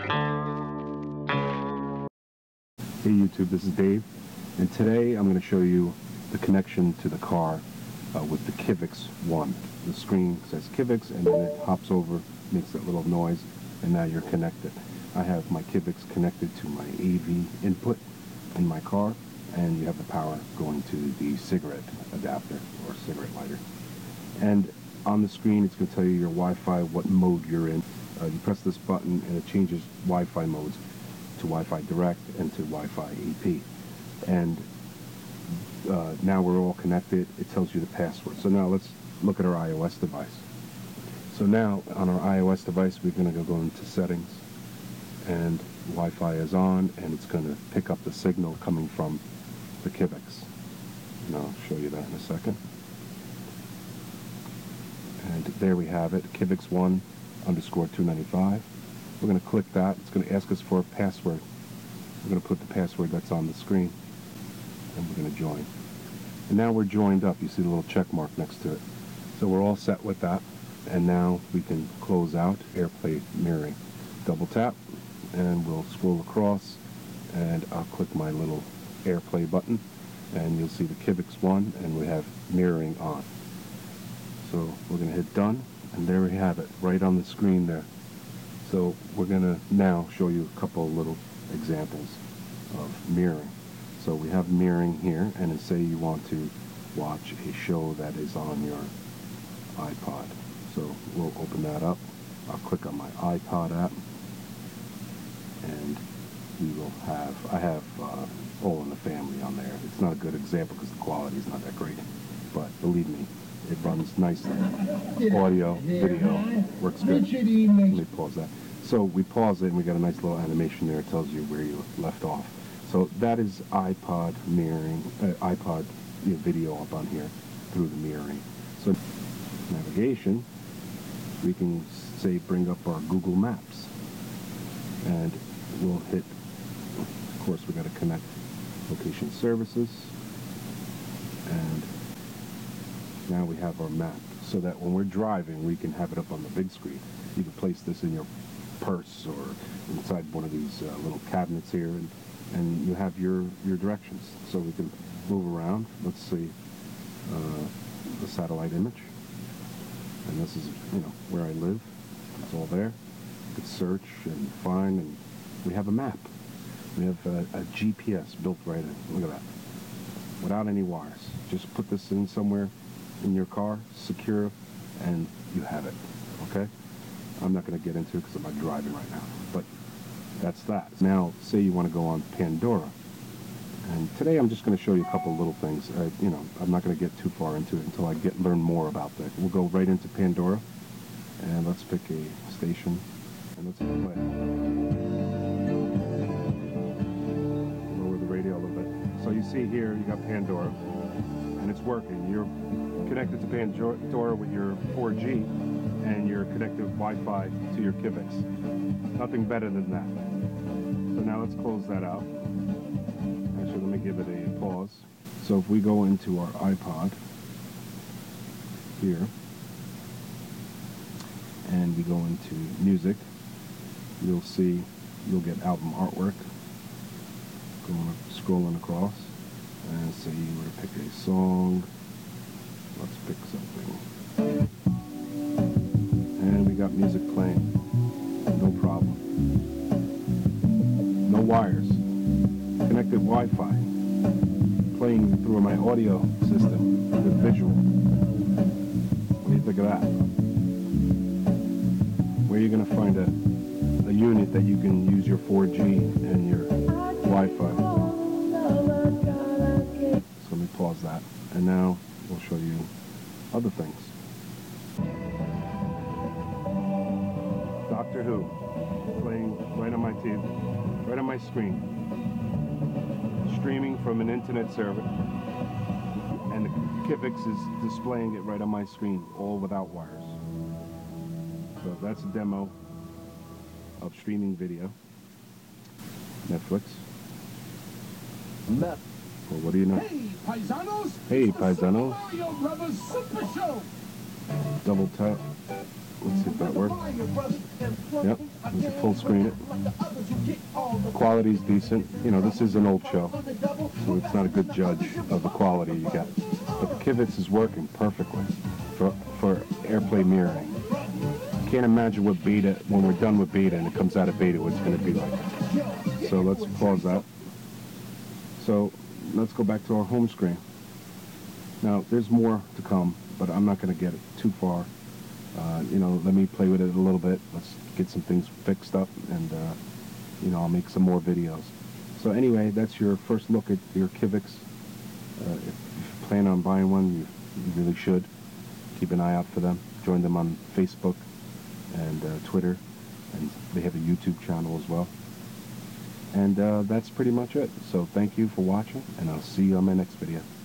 Hey YouTube, this is Dave, and today I'm going to show you the connection to the car uh, with the Kivix 1. The screen says Kivix and then it hops over, makes that little noise, and now you're connected. I have my Kivix connected to my AV input in my car, and you have the power going to the cigarette adapter or cigarette lighter. And on the screen it's going to tell you your Wi-Fi, what mode you're in. Uh, you press this button and it changes Wi-Fi modes to Wi-Fi Direct and to Wi-Fi AP. And uh, now we're all connected. It tells you the password. So now let's look at our iOS device. So now on our iOS device, we're going to go into settings and Wi-Fi is on and it's going to pick up the signal coming from the Kivix. And I'll show you that in a second. And there we have it, Kivix1 underscore 295. We're going to click that. It's going to ask us for a password. We're going to put the password that's on the screen. And we're going to join. And now we're joined up. You see the little check mark next to it. So we're all set with that. And now we can close out AirPlay mirroring. Double tap and we'll scroll across and I'll click my little AirPlay button and you'll see the Kivix one and we have mirroring on. So we're going to hit done and there we have it right on the screen there. So we're going to now show you a couple little examples of mirroring. So we have mirroring here, and say you want to watch a show that is on your iPod. So we'll open that up. I'll click on my iPod app, and we will have, I have uh, All in the Family on there. It's not a good example because the quality is not that great, but believe me, it runs nicely. Audio, video, works good. Let me pause that. So we pause it and we got a nice little animation there. It tells you where you left off. So that is iPod mirroring, uh, iPod you know, video up on here through the mirroring. So navigation, we can say bring up our Google Maps. And we'll hit, of course we got to connect location services. And now we have our map so that when we're driving we can have it up on the big screen. You can place this in your purse or inside one of these uh, little cabinets here and, and you have your, your directions. So we can move around. Let's see uh, the satellite image. And this is, you know, where I live. It's all there. You can search and find and we have a map. We have a, a GPS built right in. Look at that. Without any wires. Just put this in somewhere in your car, secure, and you have it. Okay? I'm not going to get into it because I'm not driving right now. But that's that. Now, say you want to go on Pandora. And today I'm just going to show you a couple little things. Uh, you know, I'm not going to get too far into it until I get learn more about that. We'll go right into Pandora. And let's pick a station. And let's play. Lower the radio a little bit. So you see here, you got Pandora. And it's working. You're connected to Pandora with your 4G and you're connected Wi-Fi to your Kivix. Nothing better than that. So now let's close that out. Actually, let me give it a pause. So if we go into our iPod here, and we go into music, you'll see, you'll get album artwork going scrolling across and say you were to pick a song? Let's pick something. And we got music playing. No problem. No wires. Connected Wi-Fi. Playing through my audio system with visual. What do you think of that? Where are you going to find a a unit that you can use your 4G and your Wi-Fi. Pause that. And now we'll show you other things. Doctor Who, playing right on my TV, right on my screen. Streaming from an internet server. And the Kivix is displaying it right on my screen, all without wires. So that's a demo of streaming video. Netflix. Net. Well, what do you know? Hey, paisanos! Hey, paisanos. Mario Brothers Super Show! Double tap Let's see if that works. Yep, we can full screen it. Quality's decent. You know, this is an old show, so it's not a good judge of the quality you get. But the Kivitz is working perfectly for, for AirPlay mirroring. Can't imagine what beta, when we're done with beta and it comes out of beta, what it's going to be like. So let's pause that. So let's go back to our home screen. Now, there's more to come, but I'm not going to get it too far. Uh, you know, let me play with it a little bit. Let's get some things fixed up, and uh, you know, I'll make some more videos. So anyway, that's your first look at your Kivix. Uh, if you plan on buying one, you, you really should. Keep an eye out for them. Join them on Facebook and uh, Twitter, and they have a YouTube channel as well. And uh, that's pretty much it. So thank you for watching, and I'll see you on my next video.